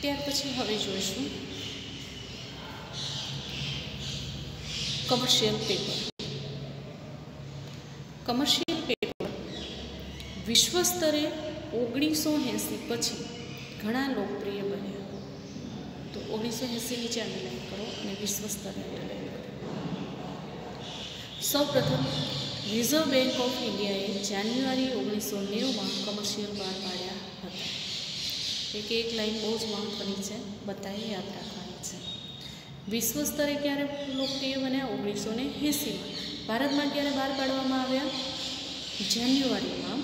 ત્યાર પછી હવે જોઈશું. કમર્શિયલ પેપર કમર્શિયલ પેપર વિશ્વ સ્તરે ઓગણીસો એંસી પછી ઘણા લોકપ્રિય બન્યા. તો ઓગણીસો એંસી નીચે અંડરલાઈન કરો અને વિશ્વ સ્તરે અંડરલાઈન કરો. સૌપ્રથમ રિઝર્વ બેંક ઓફ ઇન્ડિયાએ જાન્યુઆરી ઓગણીસો નેવુંમાં કમર્શિયલ બહાર હતા એક એક લાઈન બહુ જ મહત્ત્વની છે, બધાએ યાદ રાખવાની છે. વિશ્વ સ્તરે ક્યારે લોકપ્રિય બન્યા? ઓગણીસો ને એંસીમાં. ભારતમાં ક્યારે બહાર પાડવામાં આવ્યા? જાન્યુઆરીમાં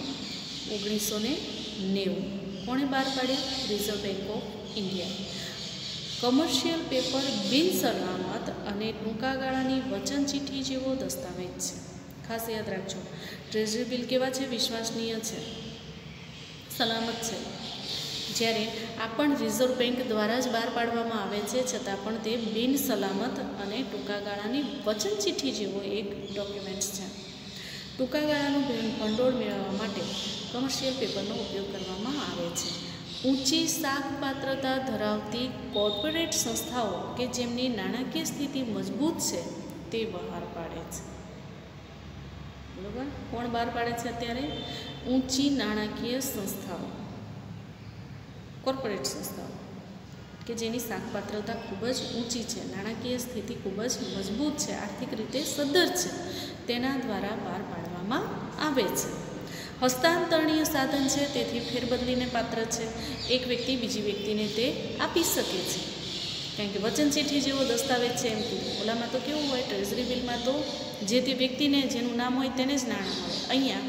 ઓગણીસો ને નેવું. કોણે બહાર પાડ્યા? Reserve bank of India. Commercial paper બિન સલામત અને ટૂંકા ગાળાની વચન ચિઠ્ઠી જેવો દસ્તાવેજ છે. ખાસ યાદ રાખજો. ટ્રેઝરી બિલ કેવા છે? વિશ્વસનીય છે. સલામત છે. જ્યારે આ પણ રિઝર્વ બેંક દ્વારા જ બહાર પાડવામાં આવે છે, છતાં પણ તે બિન સલામત અને ટૂંકા ગાળાની વચન ચિઠ્ઠી જેવો એક ડોક્યુમેન્ટ્સ છે. ટૂંકા ગાળાનું ભંડોળ મેળવવા માટે કમર્શિયલ પેપરનો ઉપયોગ કરવામાં આવે છે. ઊંચી શાકપાત્રતા ધરાવતી કોર્પોરેટ સંસ્થાઓ કે જેમની નાણાકીય સ્થિતિ મજબૂત છે, તે બહાર પાડે છે. બરાબર? કોણ બહાર પાડે છે અત્યારે? ઊંચી નાણાકીય સંસ્થાઓ. કોર્પોરેટ સંસ્થાઓ, કે જેની સાખપાત્રતા ખૂબ જ ઊંચી છે, નાણાકીય સ્થિતિ ખૂબ જ મજબૂત છે, આર્થિક રીતે સદ્ધર છે, તેના દ્વારા બહાર પાડવામાં આવે છે. હસ્તાંતરણીય સાધન છે, તેથી ફેરબદલીને પાત્ર છે, એક વ્યક્તિ બીજી વ્યક્તિને તે આપી શકે છે. કારણ કે વચન ચીઠી જેવો દસ્તાવેજ છે એમ કીધું ઓલામાં તો કેવું હોય, ટ્રેઝરી બિલમાં તો જે તે વ્યક્તિને જેનું નામ હોય તેને જ નાણાં મળે. અહીંયા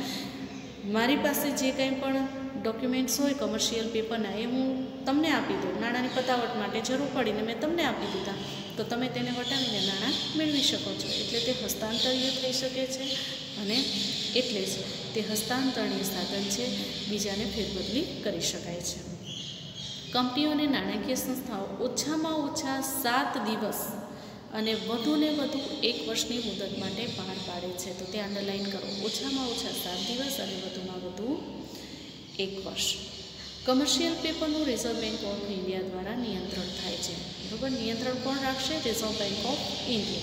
મારી પાસે જે કંઈ પણ ડોક્યુમેન્ટ્સ હોય કમર્શિયલ પેપરના એ હું તમને આપી દઉં. નાણાંની પતાવટ માટે જરૂર પડીને મેં તમને આપી દીધા. તો તમે તેને વટાવીને નાણાં મેળવી શકો છો. એટલે તે હસ્તાંતરીય થઈ શકે છે અને એટલે જ તે હસ્તાંતરણીય સાધન છે, બીજાને ફેરબદલી કરી શકાય છે. કંપનીઓ અને નાણાકીય સંસ્થાઓ ઓછામાં ઓછા સાત દિવસ અને વધુને વધુ એક વર્ષની મુદત માટે બહાર પાડે છે. તો તે અંડરલાઇન કરો. ઓછામાં ઓછા સાત દિવસ અને વધુમાં વધુ એક વર્ષ. કમર્શિયલ પેપરનું રિઝર્વ બેંક ઓફ ઇન્ડિયા દ્વારા નિયંત્રણ થાય છે. બરાબર? નિયંત્રણ કોણ રાખશે? રિઝર્વ બેંક ઓફ ઇન્ડિયા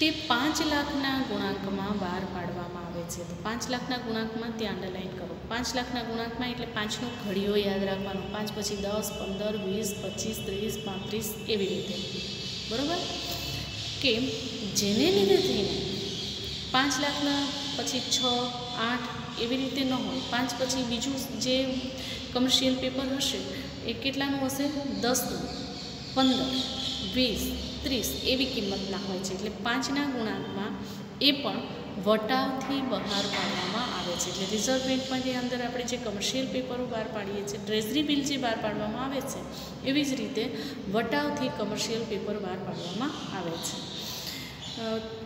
તે પાંચ લાખના ગુણાંકમાં બહાર પાડવામાં આવે છે. તો પાંચ લાખના ગુણાંકમાં ત્યાં અંડરલાઇન કરો. પાંચ લાખના ગુણાંકમાં એટલે પાંચનો ઘડીઓ યાદ રાખવાનો. પાંચ પછી દસ, પંદર, વીસ, પચીસ, ત્રીસ, પાંત્રીસ એવી રીતે. બરાબર? કે જેને લીધે થઈને પાંચ લાખના પછી છ, આઠ એવી રીતે ન હોય. પાંચ પછી બીજું જે કમર્શિયલ પેપર હશે, એ કેટલાનું હશે? દસનું પંદર, વીસ, ત્રીસ એવી કિંમતના હોય છે. એટલે પાંચના ગુણાંકમાં એ પણ વટાવથી બહાર પાડવામાં આવે છે. એટલે રિઝર્વ બેંકમાં જે અંદર આપણે જે કમર્શિયલ પેપરો બહાર પાડીએ છીએ, ટ્રેઝરી બિલ જે બહાર પાડવામાં આવે છે, એવી જ રીતે વટાવથી કમર્શિયલ પેપર બહાર પાડવામાં આવે છે.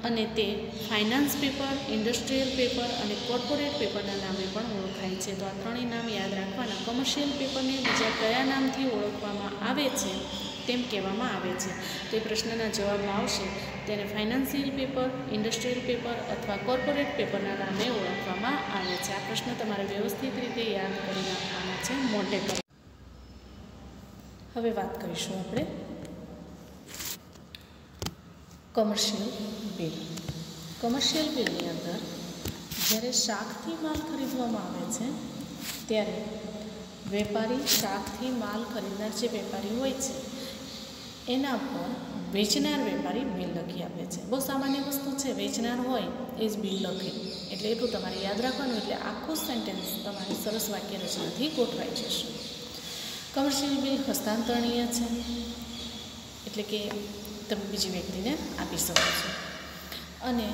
અને તે ફાઇનાન્સ પેપર, ઇન્ડસ્ટ્રીયલ પેપર અને કોર્પોરેટ પેપરના નામે પણ ઓળખાય છે. તો આ ત્રણેય નામ યાદ રાખવાના. કમર્શિયલ પેપરને બીજા કયા નામથી ઓળખવામાં આવે છે તેમ કહેવામાં આવે છે. તો પ્રશ્નના જવાબમાં આવશે. તેને ફાઇનાન્સિયલ પેપર, ઇન્ડસ્ટ્રીયલ પેપર અથવા કોર્પોરેટ પેપરના નામે ઓળખવામાં આવે છે. આ પ્રશ્ન તમારે વ્યવસ્થિત રીતે યાદ કરી નાખવાના છે. મોટે હવે વાત કરીશું આપણે કમર્શિયલ બિલ કમર્શિયલ બિલની અંદર જ્યારે શાકથી માલ ખરીદવામાં આવે છે, ત્યારે વેપારી શાકથી માલ ખરીદનાર જે વેપારી હોય છે, એના પર વેચનાર વેપારી બિલ લખી આપે છે. બહુ સામાન્ય વસ્તુ છે, વેચનાર હોય એ જ બિલ લખે. એટલે એટલું તમારે યાદ રાખવાનું, એટલે આખું સેન્ટેન્સ તમારી સરસ વાક્ય રચનાથી ગોઠવાઈ જશે. કમર્શિયલ બિલ હસ્તાંતરણીય છે, એટલે કે તમે બીજી વ્યક્તિને આપી શકો છો. અને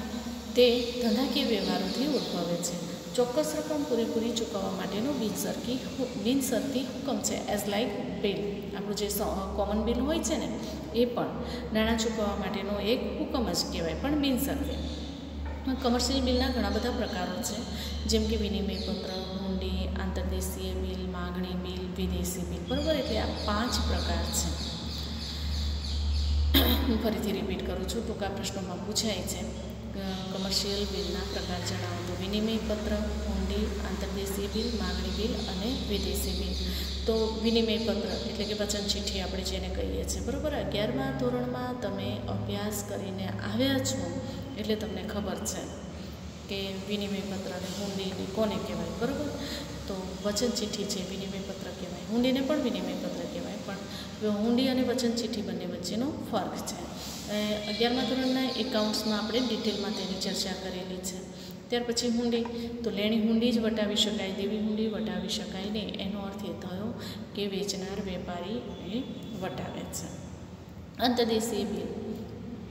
તે ધંધાકીય વ્યવહારોથી ઉદ્ભવે છે. ચોક્કસ રકમ પૂરેપૂરી ચૂકવવા માટેનો બિનસરકી બિનસરતી હુકમ છે. એઝ લાઇક બિલ આપણું જે કોમન બિલ હોય છે ને, એ પણ નાણાં ચૂકવવા માટેનો એક હુકમ જ કહેવાય, પણ બિનશરતી કમર્શિયલ બિલના ઘણા બધા પ્રકારો છે. જેમ કે વિનિમય પત્ર, હુંડી, આંતરદેશીય બિલ માગણી બિલ વિદેશી બિલ બરાબર? એટલે આ પાંચ પ્રકાર છે. હું ફરીથી રિપીટ કરું છું. ટૂંકા પ્રશ્નોમાં પૂછાય છે. કમર્શિયલ બિલના પ્રકાર જણાવો. તો વિનિમય પત્ર હુંડી આંતરદેશીય બિલ માગણી બિલ અને વિદેશી બિલ તો વિનિમય પત્ર એટલે કે વચન ચિઠ્ઠી આપણે જેને કહીએ છીએ. બરાબર? અગિયારમા ધોરણમાં તમે અભ્યાસ કરીને આવ્યા છો એટલે તમને ખબર છે કે વિનિમય પત્ર અને હુંડીને કોને કહેવાય? બરાબર? તો વચન ચિઠ્ઠી છે, વિનિમય પત્ર કહેવાય. હુંડીને પણ વિનિમય પત્ર હુંડી અને વચન ચિઠ્ઠી બંને વચ્ચેનો ફર્ક છે. અગિયારમા ધોરણના એકાઉન્ટ્સમાં આપણે ડિટેલમાં તેની ચર્ચા કરેલી છે. ત્યાર પછી હુંડી, તો લેણી હુંડી જ વટાવી શકાય, દેવી હુંડી વટાવી શકાય નહીં એનો અર્થ એ થયો કે વેચનાર વેપારી એ વટાવે છે. અંતદેશીય બિલ,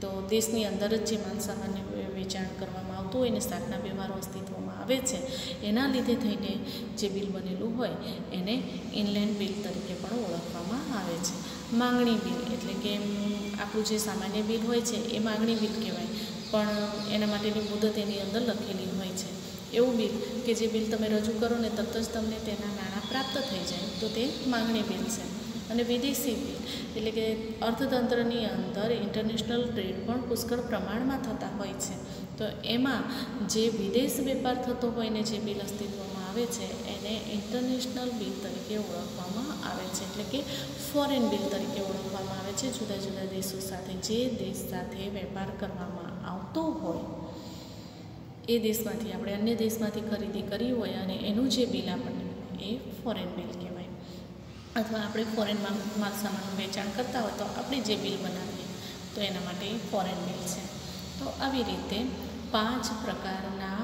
તો દેશની અંદર જ જે માલસામાન્ય વેચાણ કરવામાં આવતું હોય ને, શાકના વ્યવહારો, અસ્તિત્વમાં આવે છે. એના લીધે થઈને જે બિલ બનેલું હોય એને ઇનલેન્ડ બિલ તરીકે પણ ઓળખવામાં આવે છે. માંગણી બિલ એટલે કે આપણું જે સામાન્ય બિલ હોય છે એ માંગણી બિલ કહેવાય. પણ એના માટેની મુદત એની અંદર લખેલી હોય છે. એવું બિલ કે જે બિલ તમે રજૂ કરો ને તરત જ તમને તેના નાણાં પ્રાપ્ત થઈ જાય તો તે માંગણી બિલ છે. અને વિદેશી બિલ એટલે કે અર્થતંત્રની અંદર ઇન્ટરનેશનલ ટ્રેડ પણ પુષ્કળ પ્રમાણમાં થતા હોય છે. તો એમાં જે વિદેશ વેપાર થતો હોય ને જે બિલ અસ્તિત્વમાં આવે છે, એને ઇન્ટરનેશનલ બિલ તરીકે ઓળખવામાં આવે છે. એટલે કે ફોરેન બિલ તરીકે ઓળખવામાં આવે છે. જુદા જુદા દેશો સાથે, જે દેશ સાથે વેપાર કરવામાં આવતો હોય, એ દેશમાંથી આપણે અન્ય દેશમાંથી ખરીદી કરી હોય અને એનું જે બિલ આપણને એ ફોરેન બિલ કહેવાય. અથવા આપણે ફોરેનમાં માલ સામાનનું વેચાણ કરતા હોય તો આપણે જે બિલ બનાવીએ, તો એના માટે ફોરેન બિલ છે. તો આવી રીતે પાંચ પ્રકારના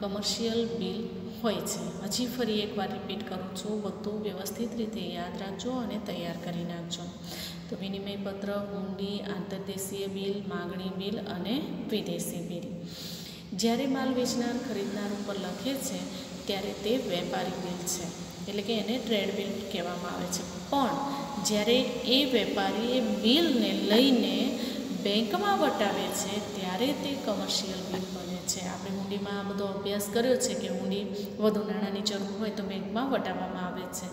કમર્શિયલ બિલ હોય છે. હજી ફરી એકવાર રિપીટ કરું છું, બધું વ્યવસ્થિત રીતે યાદ રાખજો અને તૈયાર કરી નાખજો. તો વિનિમય પત્ર હુંડી આંતરદેશીય બિલ માગણી બિલ અને વિદેશી બિલ જ્યારે માલ વેચનાર, ખરીદનાર ઉપર લખે છે, ત્યારે તે વેપારી બિલ છે. એટલે કે એને ટ્રેડ બિલ કહેવામાં આવે છે. પણ જ્યારે એ વેપારી એ બિલને લઈને બેંકમાં વટાવે છે, ત્યારે તે કમર્શિયલ બિલ બને છે. આપણે હુંડીમાં આ બધો અભ્યાસ કર્યો છે કે હુંડી વધુ નાણાંની જરૂર હોય તો બેંકમાં વટાવવામાં આવે છે.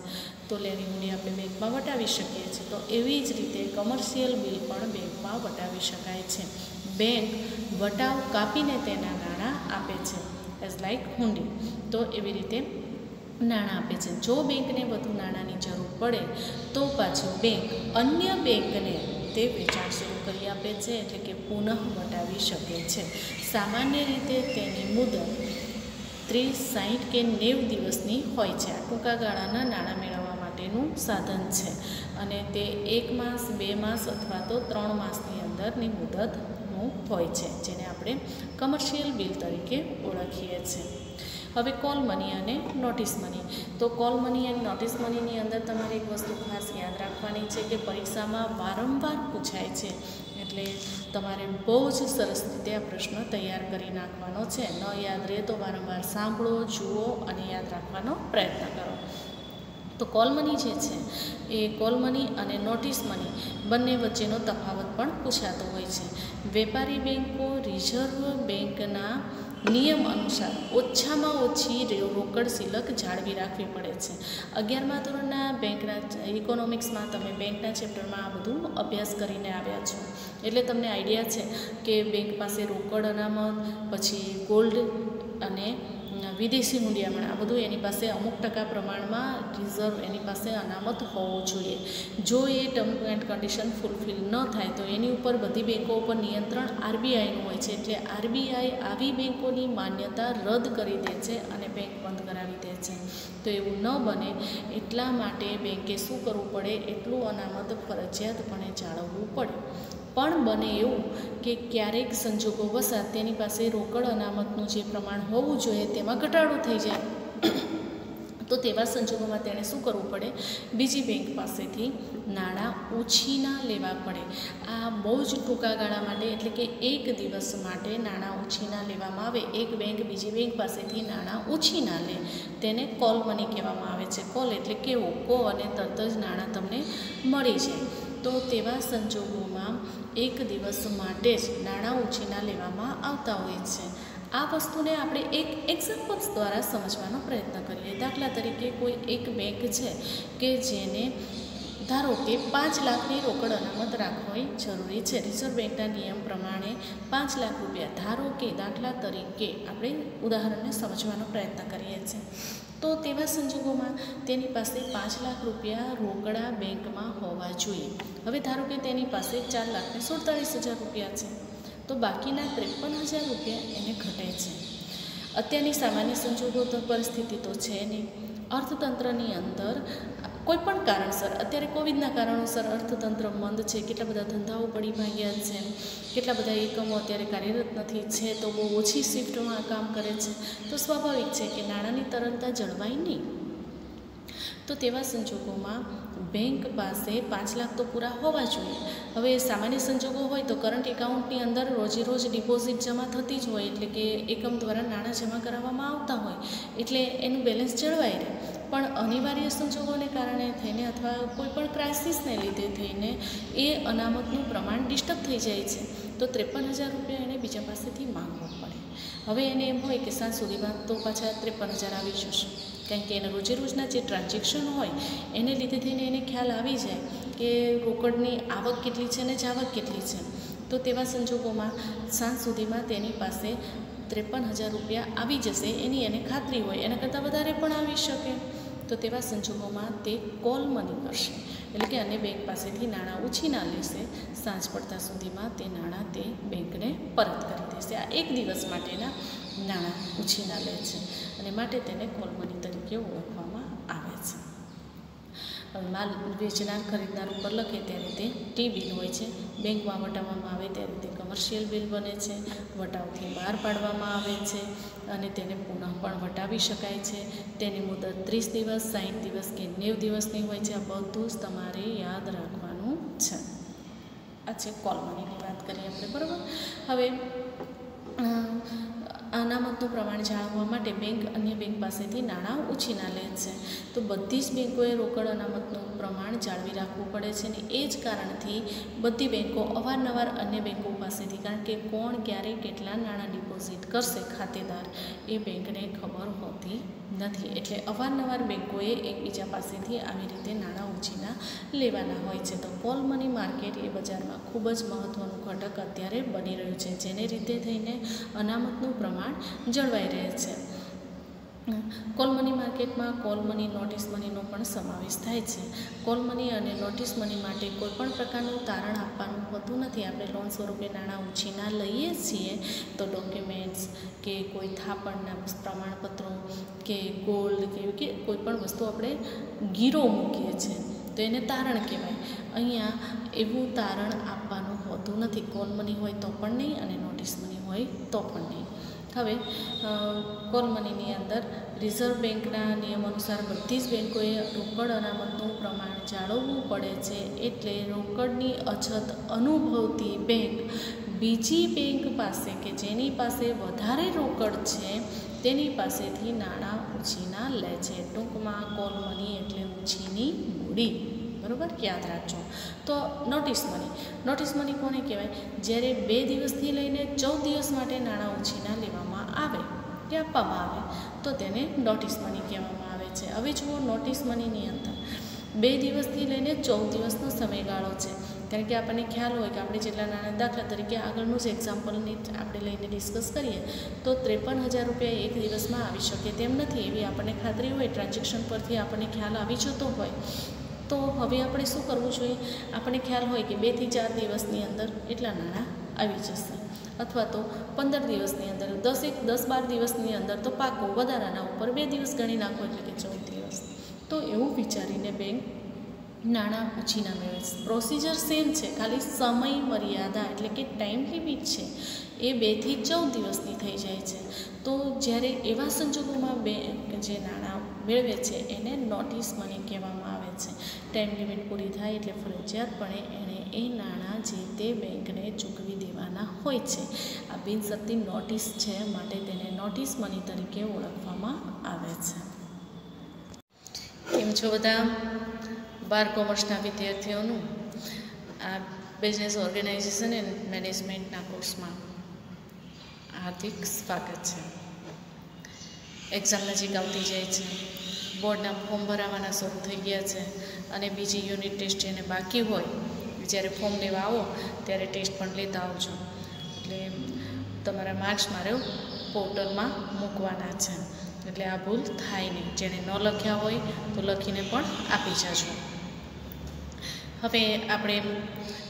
તો લેણી હુંડી આપણે બેંકમાં વટાવી શકીએ છીએ. તો એવી જ રીતે કમર્શિયલ બિલ પણ બેંકમાં વટાવી શકાય છે. બેંક વટાવ કાપીને તેના નાણાં આપે છે એઝ લાઇક હુંડી. તો એવી રીતે નાણાં આપે છે. જો બેંકને વધુ નાણાંની જરૂર પડે, તો પાછું બેંક અન્ય બેંકને તે વેચાણ શરૂ કરી આપે છે એટલે કે પુનઃ વટાવી શકે છે. સામાન્ય રીતે તેની મુદત ત્રીસ સાઠ કે નેવ દિવસની હોય છે. આ ટૂંકા ગાળાના નાણાં મેળવવા માટેનું સાધન છે અને તે એક માસ, બે માસ અથવા તો ત્રણ માસની અંદરની મુદતનું હોય છે, જેને આપણે કમર્શિયલ બિલ તરીકે ઓળખીએ છીએ. હવે કોલ મની અને નોટિસ મની તો કોલ મની અને નોટિસ મનીની અંદર તમારે એક વસ્તુ ખાસ યાદ રાખવાની છે કે પરીક્ષામાં વારંવાર પૂછાય છે. એટલે તમારે બહુ જ સરસ રીતે આ પ્રશ્ન તૈયાર કરી નાખવાનો છે. ન યાદ રહે તો વારંવાર સાંભળો, જુઓ અને યાદ રાખવાનો પ્રયત્ન કરો. તો કોલ મની જે છે, એ કોલ મની અને નોટિસ મની બંને વચ્ચેનો તફાવત પણ પૂછાતો હોય છે. વેપારી બેન્કો રિઝર્વ બેંકના નિયમ અનુસાર ઓછામાં ઓછી રોકડ સિલક જાળવી રાખવી પડે છે. અગિયારમા ધોરણના બેંકના ઇકોનોમિક્સમાં તમે બેંકના ચેપ્ટરમાં આ બધું અભ્યાસ કરીને આવ્યા છો. એટલે તમને આઈડિયા છે કે બેંક પાસે રોકડ અનામત, પછી ગોલ્ડ અને વિદેશી મૂડિયામાં આ બધું એની પાસે અમુક ટકા પ્રમાણમાં રિઝર્વ એની પાસે અનામત હોવો જોઈએ. જો એ ટર્મ એન્ડ કન્ડિશન ફૂલફિલ ન થાય, તો એની ઉપર બધી બેંકો ઉપર નિયંત્રણ આરબીઆઈનું હોય છે, એટલે આરબીઆઈ આવી બેંકોની માન્યતા રદ કરી દે છે અને બેંક બંધ કરાવી દે છે. તો એવું ન બને. એટલા માટે બેંકે શું કરવું પડે? એટલું અનામત ફરજિયાતપણે જાળવવું પડે. પણ બને એવું કે ક્યારેક સંજોગો વસાત તેની પાસે રોકડ અનામતનું જે પ્રમાણ હોવું જોઈએ તેમાં ઘટાડો થઈ જાય. તો તેવા સંજોગોમાં તેણે શું કરવું પડે? બીજી બેંક પાસેથી નાણાં ઉછીના લેવા પડે. આ બહુ જ ટૂંકા ગાળા માટે એટલે કે એક દિવસ માટે નાણાં ઉછીના લેવામાં આવે. એક બેંક બીજી બેંક પાસેથી નાણાં ઉછીના લે. તેને કોલ મની કહેવામાં આવે છે. કોલ એટલે કેવો? કો અને તરત જ નાણાં તમને મળી જાય. તો તેવા સંજોગોમાં એક દિવસ માટે જ નાણાં ઉછીના લેવામાં આવતા હોય છે. આ વસ્તુને આપણે એક એક્ઝામ્પલ્સ દ્વારા સમજવાનો પ્રયત્ન કરીએ. દાખલા તરીકે કોઈ એક બેંક છે કે જેને ધારો કે પાંચ લાખની રોકડ અનામત રાખવી જરૂરી છે. રિઝર્વ બેંકના નિયમ પ્રમાણે પાંચ લાખ રૂપિયા. ધારો કે દાખલા તરીકે આપણે ઉદાહરણને સમજવાનો પ્રયત્ન કરીએ છીએ. તો તેવા સંજોગોમાં તેની પાસે પાંચ લાખ રૂપિયા રોકડા બેંકમાં હોવા જોઈએ. હવે ધારો કે તેની પાસે ચાર લાખને સુડતાલીસ હજાર રૂપિયા છે, તો બાકીના ત્રેપન હજાર રૂપિયા એને ઘટે છે. અત્યારની સામાન્ય સંજોગો તો પરિસ્થિતિ તો છે નહીં. અર્થતંત્રની અંદર કોઈ પણ કારણસર, અત્યારે કોવિડના કારણોસર અર્થતંત્ર મંદ છે, કેટલા બધા ધંધાઓ પડી ભાગ્યા છે, કેટલા બધા એકમો અત્યારે કાર્યરત નથી, છે તો બહુ ઓછી શિફ્ટમાં કામ કરે છે, તો સ્વાભાવિક છે કે નાણાંની તરલતા જળવાય નહીં. તો તેવા સંજોગોમાં બેંક પાસે પાંચ લાખ તો પૂરા હોવા જોઈએ. હવે સામાન્ય સંજોગો હોય તો કરંટ એકાઉન્ટની અંદર રોજે રોજ ડિપોઝિટ જમા થતી જ હોય, એટલે કે એકમ દ્વારા નાણાં જમા કરાવવામાં આવતા હોય, એટલે એનું બેલેન્સ જળવાઈ રહે. પણ અનિવાર્ય સંજોગોને કારણે થઈને અથવા કોઈ પણ ક્રાઇસિસને લીધે થઈને એ અનામતનું પ્રમાણ ડિસ્ટર્બ થઈ જાય છે. તો ત્રેપન હજાર રૂપિયા એને બીજા પાસેથી માંગવો પડે. હવે એને એમ હોય કે સાંજ સુધીમાં તો પાછા ત્રેપન હજાર આવી જશે. કારણ કે એના રોજે રોજના જે ટ્રાન્ઝેક્શન હોય, એને લીધે થઈને એને ખ્યાલ આવી જાય કે રોકડની આવક કેટલી છે અને જાવક કેટલી છે. તો તેવા સંજોગોમાં સાંજ સુધીમાં તેની પાસે ત્રેપન હજાર રૂપિયા આવી જશે. એની એને ખાતરી હોય. એના કરતાં વધારે પણ આવી શકે. તો તેવા સંજોગોમાં તે કોલ મની કરશે એટલે કે અને બેંક પાસેથી નાણાં ઉછીના લેશે. સાંજ પડતા સુધીમાં તે નાણાં તે બેંકને પરત કરી દેશે. આ એક દિવસ માટેના નાણાં ઉછીના લે છે. અને માટે તેને કોલ મની તરીકે ઓળખવામાં આવે છે. માલ વેચનાર ખરીદનાર ઉપર લખે ત્યારે તે ટી બિલ હોય છે. બેંકમાં વટાવવામાં આવે ત્યારે તે કમર્શિયલ બિલ બને છે. વટાવથી બહાર પાડવામાં આવે છે અને તેને પુનઃ પણ વટાવી શકાય છે. તેની મુદત ત્રીસ દિવસ સાઠ દિવસ કે નેવ દિવસની હોય છે. આ બધું જ તમારે યાદ રાખવાનું છે. આ છે કોલ મનીની વાત કરીએ આપણે, બરાબર? હવે અનામતનું પ્રમાણ જાળવવા માટે બેંક અન્ય બેંક પાસેથી નાણાં ઉછીના લે છે. તો બધી જ બેંકોએ રોકડ અનામતનું પ્રમાણ જાળવી રાખવું પડે છે અને એ જ કારણથી બધી બેંકો અવારનવાર અન્ય બેંકો પાસેથી, કારણ કે કોણ ક્યારે કેટલા નાણાં ડિપોઝિટ કરશે ખાતેદાર એ બેંકને ખબર હોતી નથી. એટલે અવારનવાર બેંકોએ એકબીજા પાસેથી આવી રીતે નાણાં ઉછીના લેવાના હોય છે. તો કોલ મની માર્કેટ એ બજારમાં ખૂબ જ મહત્ત્વનું ઘટક અત્યારે બની રહ્યું છે, જેને રીતે થઈને અનામતનું પ્રમાણ જળવાઈ રહે છે. કોલ મની માર્કેટમાં કોલ મની, નોટિસ મનીનો પણ સમાવેશ થાય છે. કોલ મની અને નોટિસ મની માટે કોઈપણ પ્રકારનું તારણ આપવાનું હોતું નથી. આપણે લોન સ્વરૂપે નાણાં ઉછીના લઈએ છીએ તો ડોક્યુમેન્ટ્સ કે કોઈ થાપણના પ્રમાણપત્રો કે ગોલ્ડ કે કે કોઈપણ વસ્તુ આપણે ગીરો મૂકીએ છીએ. તો એને તારણ કહેવાય. અહીંયા એવું તારણ આપવાનું હોતું નથી. કોલ મની હોય તો પણ નહીં અને નોટિસ મની હોય તો પણ નહીં. હવે કોલ મનીની અંદર રિઝર્વ બેંકના નિયમ અનુસાર બધી જ બેન્કોએ રોકડ અનામતનું પ્રમાણ જાળવવું પડે છે એટલે રોકડની અછત અનુભવતી બેંક બીજી બેંક પાસે કે જેની પાસે વધારે રોકડ છે, તેની પાસેથી નાણાં ઉછીના લે છે. ટૂંકમાં કોલ મની એટલે ઉછીની મૂડી. બરાબર? યાદ રાખજો. તો નોટિસ મની. નોટિસ મની કોને કહેવાય? જ્યારે બે દિવસથી લઈને ચૌદ દિવસ માટે નાણાં ઉછીના લેવામાં આવે કે આપવામાં આવે, તો તેને નોટિસ મની કહેવામાં આવે છે. હવે જુઓ નોટિસ મનીની અંદર, બે દિવસથી લઈને ચૌદ દિવસનો સમયગાળો છે. કારણ કે આપણને ખ્યાલ હોય કે આપણે જેટલા નાના દાખલા તરીકે આગળનું જ એક્ઝામ્પલની આપણે લઈને ડિસ્કસ કરીએ, તો ત્રેપન હજાર રૂપિયા એક દિવસમાં આવી શકે તેમ નથી. એવી આપણને ખાતરી હોય ટ્રાન્ઝેક્શન પરથી આપણને ખ્યાલ આવી જતો હોય. તો હવે આપણે શું કરવું જોઈએ? આપણને ખ્યાલ હોય કે બેથી ચાર દિવસની અંદર એટલા નાણાં આવી જશે. અથવા તો પંદર દિવસની અંદર દસેક દસ બાર દિવસની અંદર તો પાકો વધારાના ઉપર બે દિવસ ગણી નાખો એટલે કે ચૌદ દિવસ. તો એવું વિચારીને બેંક નાણાં ઉછીના મેળવે પ્રોસિજર સેમ છે, ખાલી સમય મર્યાદા એટલે કે ટાઈમ લિમિટ છે, એ બેથી ચૌદ દિવસની થઈ જાય છે. તો જ્યારે એવા સંજોગોમાં બે જે નાણાં મેળવે છે, એને નોટિસ મની કહેવામાં આવે ટાઈમ લિમિટ પૂરી થાય એટલે ફરજિયાતપણે એણે એ નાણાં જે તે બેંકને ચૂકવી દેવાના હોય છે. આ બિનસત્તી નોટિસ છે માટે તેને નોટિસ મની તરીકે ઓળખવામાં આવે છે. કેમ છો બધા? બાર કોમર્સના વિદ્યાર્થીઓનું? આ બિઝનેસ ઓર્ગેનાઇઝેશન એન્ડ મેનેજમેન્ટના કોર્સમાં હાર્દિક સ્વાગત છે. એક્ઝામ નજીક આવતી જાય છે. બોર્ડના ફોર્મ ભરાવાના શરૂ થઈ ગયા છે અને બીજી યુનિટ ટેસ્ટ જેને બાકી હોય, જ્યારે ફોર્મ લેવા આવો, ત્યારે ટેસ્ટ પણ લેતા આવજો. એટલે તમારા માર્ક્સ મારે પોર્ટલમાં મૂકવાના છે. એટલે આ ભૂલ થાય નહીં. જેણે ન લખ્યા હોય, તો લખીને પણ આપી જજો. હવે આપણે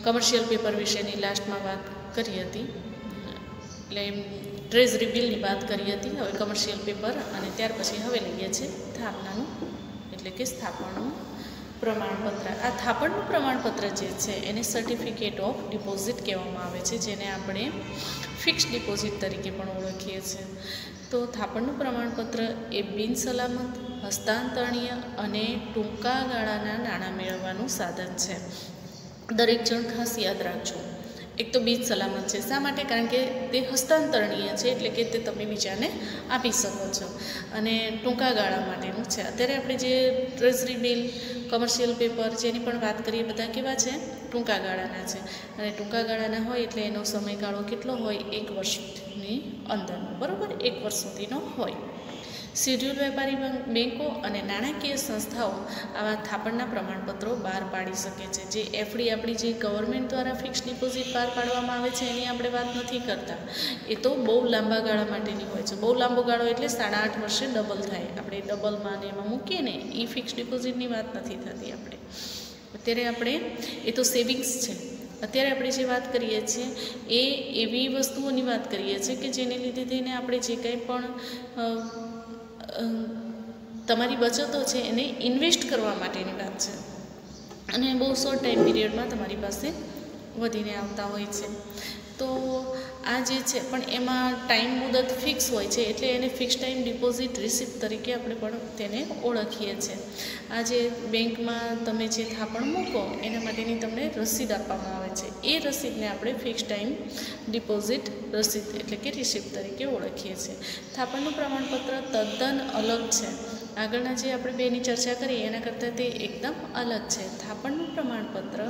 કમર્શિયલ પેપર વિશેની લાસ્ટમાં વાત કરી હતી. એટલે ટ્રેઝરી બિલની વાત કરી હતી. હવે કમર્શિયલ પેપર અને ત્યાર પછી હવે લઈએ છીએ. સ્થાપનાનું, એટલે કે સ્થાપનનું પ્રમાણપત્ર. આ થાપણનું પ્રમાણપત્ર જે છે, એને સર્ટિફિકેટ ઓફ ડિપોઝિટ કહેવામાં આવે છે, જેને આપણે ફિક્સ ડિપોઝિટ તરીકે પણ ઓળખીએ છીએ. તો થાપણનું પ્રમાણપત્ર એ બિનસલામત હસ્તાંતરણીય અને ટૂંકા ગાળાના નાણાં મેળવવાનું સાધન છે. દરેક જણ ખાસ યાદ રાખજો. એક તો બીજ સલામત છે. શા માટે? કારણ કે તે હસ્તાંતરણીય છે, એટલે કે તે તમે બીજાને આપી શકો છો. અને ટૂંકા ગાળા માટેનું છે. અત્યારે આપણે જે ટ્રેઝરી બિલ કમર્શિયલ પેપર જેની પણ વાત કરીએ, બધા કેવા છે? ટૂંકા ગાળાના છે. અને ટૂંકા ગાળાના હોય એટલે એનો સમયગાળો કેટલો હોય? એક વર્ષની અંદરનો. બરાબર? એક વર્ષ સુધીનો હોય. શેડ્યુલ વેપારી બેંકો અને નાણાકીય સંસ્થાઓ આવા થાપણના પ્રમાણપત્રો બહાર પાડી શકે છે. જે એફડી આપણી જે ગવર્મેન્ટ દ્વારા ફિક્સ ડિપોઝિટ બહાર પાડવામાં આવે છે, એની આપણે વાત નથી કરતા. એ તો બહુ લાંબા ગાળા માટેની હોય છે. બહુ લાંબો ગાળો એટલે સાડા આઠ વર્ષે ડબલ થાય. આપણે ડબલમાં ને એમાં મૂકીએ ને એ ફિક્સ ડિપોઝિટની વાત નથી થતી આપણે. અત્યારે આપણે, એ તો સેવિંગ્સ છે. અત્યારે આપણે જે વાત કરીએ છીએ, એ એવી વસ્તુઓની વાત કરીએ છીએ કે જેને લીધે થઈને આપણે જે કંઈ પણ તમારી બચતો છે એને ઇન્વેસ્ટ કરવા માટેની વાત છે. અને બહુ શોર્ટ ટાઈમ પીરિયડમાં તમારી પાસે વધીને આવતા હોય છે. તો આ જે છે, પણ એમાં ટાઈમ મુદત ફિક્સ હોય છે, એટલે એને ફિક્સ ટાઈમ ડિપોઝિટ રિસિપ્ટ તરીકે આપણે પણ તેને ઓળખીએ છીએ આ જે બેંકમાં તમે જે થાપણ મૂકો, એના માટેની તમને રસીદ આપવામાં આવે છે. એ રસીદને આપણે ફિક્સ ટાઈમ ડિપોઝિટ રસીદ એટલે કે રિસિપ્ટ તરીકે ઓળખીએ છીએ થાપણનું પ્રમાણપત્ર તદ્દન અલગ છે. આગળના જે આપણે બેની ચર્ચા કરી એના કરતાં તે એકદમ અલગ છે. થાપણનું પ્રમાણપત્ર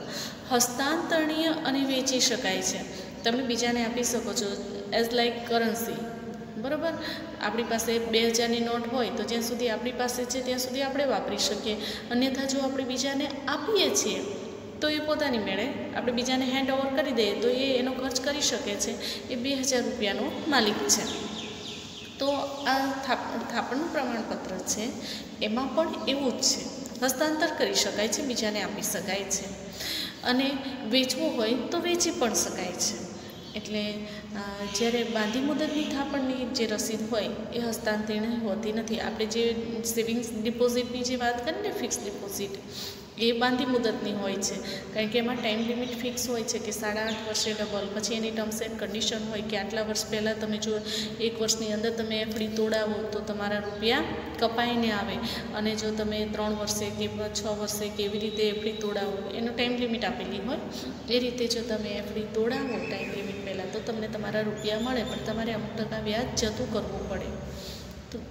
હસ્તાંતરણીય અને વેચી શકાય છે. તમે બીજાને આપી શકો છો એઝ લાઇક કરન્સી બરાબર? આપણી પાસે બે હજારની નોટ હોય તો જ્યાં સુધી આપણી પાસે છે ત્યાં સુધી આપણે વાપરી શકીએ. અન્યથા જો આપણે બીજાને આપીએ છીએ, તો એ પોતાની મેળે. આપણે બીજાને હેન્ડ ઓવર કરી દઈએ તો એ એનો ખર્ચ કરી શકે છે. એ બે હજાર રૂપિયાનો માલિક છે. તો આ થાપ, થાપણનું પ્રમાણપત્ર છે. એમાં પણ એવું જ છે. હસ્તાંતર કરી શકાય છે, બીજાને આપી શકાય છે. અને વેચવું હોય તો વેચી પણ શકાય છે. એટલે જ્યારે બાંધી મુદતની થાપણની જે રસીદ હોય, એ હસ્તાંતરણી હોતી નથી. આપણે જે સેવિંગ્સ ડિપોઝિટની જે વાત કરીએ ને, ફિક્સ ડિપોઝિટ એ બાંધી મુદતની હોય છે. કારણ કે એમાં ટાઈમ લિમિટ ફિક્સ હોય છે કે સાડા આઠ વર્ષે ડબલ પછી એની ટર્મ્સ એન્ડ કન્ડિશન હોય કે આટલા વર્ષ પહેલાં તમે જો એક વર્ષની અંદર તમે એફડી તોડાવો તો તમારા રૂપિયા કપાઈને આવે. અને જો તમે ત્રણ વર્ષે કે છ વર્ષે કેવી રીતે એફડી તોડાવો, એનો ટાઈમ લિમિટ આપેલી હોય. એ રીતે જો તમે એફડી તોડાવો ટાઈમ લિમિટ પહેલાં, તો તમને તમારા રૂપિયા મળે, પણ તમારે અમુક ટકા વ્યાજ જતું કરવું પડે.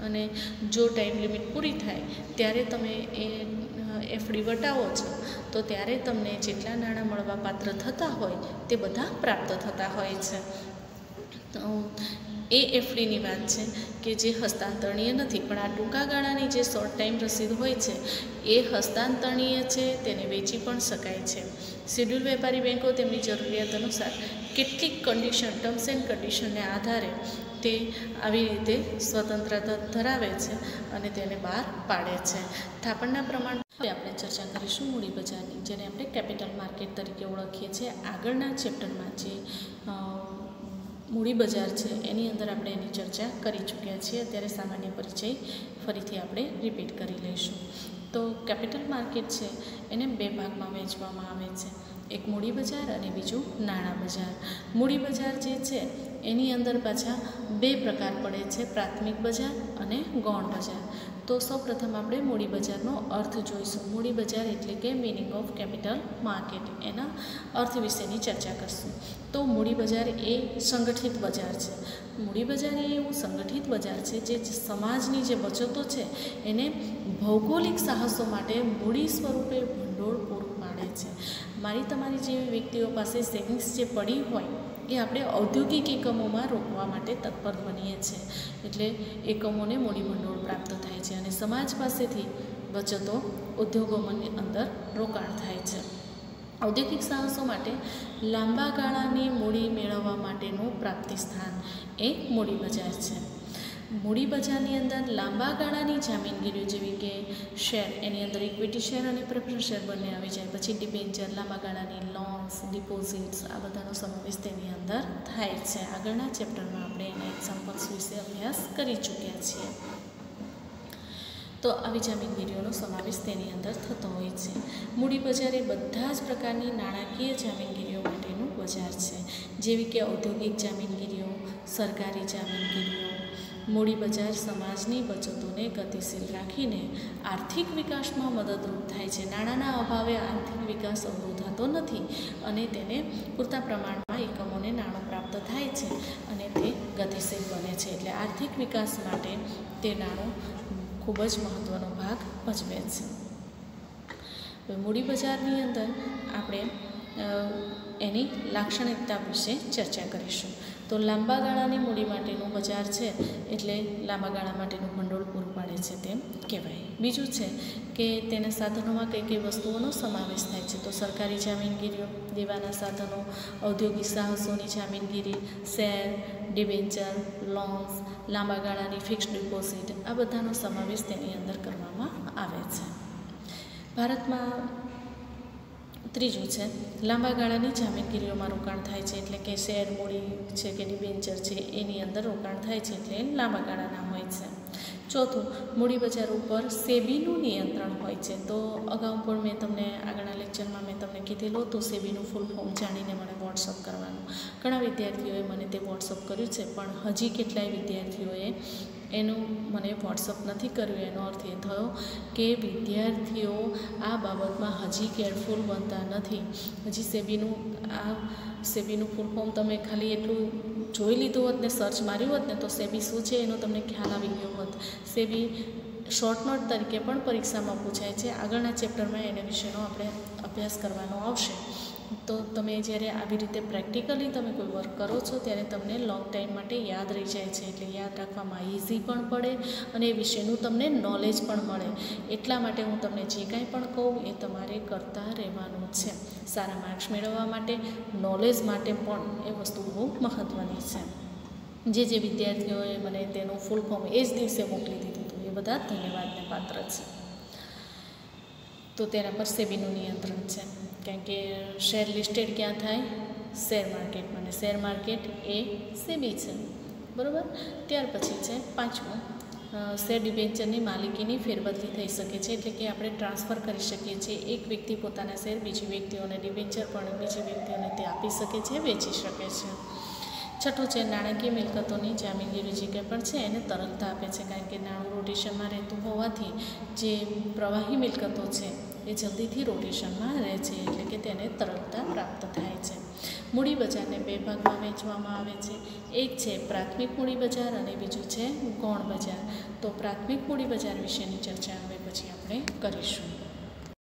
અને જો ટાઈમ લિમિટ પૂરી થાય, ત્યારે તમે એ એફડી વટાવો છો, તો ત્યારે તમને જેટલા નાણાં મળવા પાત્ર થતા હોય તે બધા પ્રાપ્ત થતા હોય છે. એ એફડીની વાત છે કે જે હસ્તાંતરણીય નથી, પણ આ ટૂંકા ગાળાની જે શોર્ટ ટાઈમ રસીદ હોય છે, એ હસ્તાંતરણીય છે, તેને વેચી પણ શકાય છે. શેડ્યુલ વેપારી બેંકો તેમની જરૂરિયાત અનુસાર કેટલીક કન્ડિશન ટર્મ્સ એન્ડ કન્ડિશનને આધારે તે આવી રીતે સ્વતંત્રતા ધરાવે છે અને તેને બહાર પાડે છે. થાપણના પ્રમાણ હવે આપણે ચર્ચા કરીશું મૂડી બજારની, જેને આપણે કેપિટલ માર્કેટ તરીકે ઓળખીએ છીએ. આગળના ચેપ્ટરમાં જે મૂડી બજાર છે, એની અંદર આપણે એની ચર્ચા કરી ચૂક્યા છીએ. અત્યારે સામાન્ય પરિચય ફરીથી આપણે રિપીટ કરી લઈશું. તો કેપિટલ માર્કેટ છે, એને બે ભાગમાં વહેંચવામાં આવે છે. એક મૂડી બજાર અને બીજું નાણાં બજાર. મૂડી બજાર જે છે એની અંદર પાછા બે પ્રકાર પડે છે, પ્રાથમિક બજાર અને ગૌણ બજાર. તો સૌપ્રથમ આપણે મૂડી બજારનો અર્થ જોઈશું. મૂડી બજાર એટલે કે મિનિંગ ઓફ કેપિટલ માર્કેટ એના અર્થ વિશેની ચર્ચા કરશું. તો મૂડી બજાર એ સંગઠિત બજાર છે. મૂડી બજાર એ એવું સંગઠિત બજાર છે જે સમાજની જે બચતો છે, એને ભૌગોલિક સાહસો માટે મૂડી સ્વરૂપે ભંડોળ પૂરું પાડે છે. મારી તમારી જેવી વ્યક્તિઓ પાસે સેવિંગ્સ જે પડી હોય એ આપણે ઔદ્યોગિક એકમોમાં રોકવા માટે તત્પર બનીએ છીએ. એટલે એકમોને મૂડીમંડોળ પ્રાપ્ત થાય છે અને સમાજ પાસેથી બચતો ઉદ્યોગોની અંદર રોકાણ થાય છે. ઔદ્યોગિક સાહસો માટે લાંબા ગાળાની મૂડી મેળવવા માટેનું પ્રાપ્તિ સ્થાન એ મૂડી બજાર છે. મૂડી બજારની અંદર લાંબા ગાળાની જામીનગીરીઓ જેવી કે શેર, એની અંદર ઇક્વિટી શેર અને પ્રેફરન્સ શેર બંને આવી જાય. પછી ડિબેન્ચર લાંબા ગાળાની લોન્સ ડિપોઝિટ્સ આ બધાનો સમાવેશ તેની અંદર થાય છે. આગળના ચેપ્ટરમાં આપણે એના એક્ઝામ્પલ્સ વિશે અભ્યાસ કરી ચૂક્યા છીએ. તો આવી જામીનગીરીઓનો સમાવેશ તેની અંદર થતો હોય છે. મૂડી બજાર એ બધા જ પ્રકારની નાણાકીય જામીનગીરીઓ માટેનું બજાર છે. જેવી કે ઔદ્યોગિક જામીનગીરીઓ સરકારી જામીનગીરીઓ મૂડી બજાર સમાજની બચતોને ગતિશીલ રાખીને આર્થિક વિકાસમાં મદદરૂપ થાય છે. નાણાંના અભાવે આર્થિક વિકાસ અવરોધાતો નથી અને તેને પૂરતા પ્રમાણમાં એકમોને નાણું પ્રાપ્ત થાય છે અને તે ગતિશીલ બને છે. એટલે આર્થિક વિકાસ માટે તે નાણું ખૂબ જ મહત્ત્વનો ભાગ ભજવે છે. મૂડી બજારની અંદર આપણે એની લાક્ષણિકતા વિશે ચર્ચા કરીશું. તો લાંબા ગાળાની મૂડી માટેનું બજાર છે એટલે લાંબા ગાળા માટેનું ભંડોળ પૂરું પાડે છે તેમ કહેવાય. બીજું છે કે તેના સાધનોમાં કઈ કઈ વસ્તુઓનો સમાવેશ થાય છે. તો સરકારી જામીનગીરીઓ દેવાના સાધનો, ઔદ્યોગિક સાહસોની જામીનગીરી, શેર, ડિબેન્ચર, લોન્સ, લાંબા ગાળાની ફિક્સ્ડ ડિપોઝિટ આ બધાનો સમાવેશ તેની અંદર કરવામાં આવે છે. ભારતમાં ત્રીજું છે, લાંબા ગાળાની જામીનગીરીઓમાં રોકાણ થાય છે એટલે કે શેર મૂડી છે કે ડિબેન્ચર છે એની અંદર રોકાણ થાય છે એટલે લાંબા ગાળાના હોય છે. ચોથું, મૂડી બજાર ઉપર સેબીનું નિયંત્રણ હોય છે. તો અગાઉ પણ મેં તમને આગળના લેક્ચરમાં મેં તમને કીધેલું હતું, સેબીનું ફૂલ ફોર્મ જાણીને મને વોટ્સઅપ કરવાનું. ઘણા વિદ્યાર્થીઓએ મને તે વોટ્સઅપ કર્યું છે, પણ હજી કેટલાય વિદ્યાર્થીઓએ એનું મને વોટ્સઅપ નથી કર્યું, એનો અર્થ એ થયો કે વિદ્યાર્થીઓ આ બાબતમાં હજી કેરફુલ બનતા નથી. હજી સેબીનું, આ સેબીનું ફૂલ ફોર્મ તમે ખાલી એટલું જોઈ લીધું હોત ને સર્ચ માર્યું હોત ને તો સેબી શું છે એનો તમને ખ્યાલ આવી ગયો હોત. સેબી શોર્ટ નોટ તરીકે પણ પરીક્ષામાં પૂછાય છે. આગળના ચેપ્ટરમાં એના વિશેનો આપણે અભ્યાસ કરવાનો આવશે. તો તમે જ્યારે આવી રીતે પ્રેક્ટિકલી તમે કોઈ વર્ક કરો છો, ત્યારે તમને લોંગ ટાઈમ માટે યાદ રહી જાય છે. એટલે યાદ રાખવામાં ઇઝી પણ પડે અને એ વિશેનું તમને નોલેજ પણ મળે. એટલા માટે હું તમને જે કાંઈ પણ કહું, એ તમારે કરતા રહેવાનું છે. સારા માર્ક્સ મેળવવા માટે નોલેજ માટે પણ એ વસ્તુ બહુ મહત્ત્વની છે. જે જે વિદ્યાર્થીઓએ મને તેનું ફૂલ ફોર્મ એ જ દિવસે મોકલી દીધું હતું. એ બધા ધન્યવાદને પાત્ર છે. તો તેના પર સેબીનું નિયંત્રણ છે. કારણ કે શેર લિસ્ટેડ ક્યાં થાય? શેર માર્કેટમાં અને શેર માર્કેટ એ સેબી છે. બરાબર? ત્યાર પછી છે પાંચમું. શેર ડિબેન્ચરની માલિકીની ફેરબદલી થઈ શકે છે એટલે કે આપણે ટ્રાન્સફર કરી શકીએ છીએ. એક વ્યક્તિ પોતાના શેર બીજી વ્યક્તિઓને ડિબેન્ચર પણ બીજી વ્યક્તિઓને તે આપી શકે છે, વેચી શકે છે. છઠ્ઠું છે નાણાકીય મિલકતોની જામીનગીરી જે કંઈ પણ છે એને તરલતા આપે છે. કારણ કે નાણું રોટેશનમાં રહેતું હોવાથી જે પ્રવાહી મિલકતો છે એ જલ્દીથી રોટેશનમાં રહે છે એટલે કે તેને તરલતા પ્રાપ્ત થાય છે. મૂડી બજારને બે ભાગમાં વેચવામાં આવે છે. એક છે પ્રાથમિક મૂડી બજાર અને બીજું છે ગૌણ બજાર. તો પ્રાથમિક મૂડી બજાર વિશેની ચર્ચા હવે પછી આપણે કરીશું.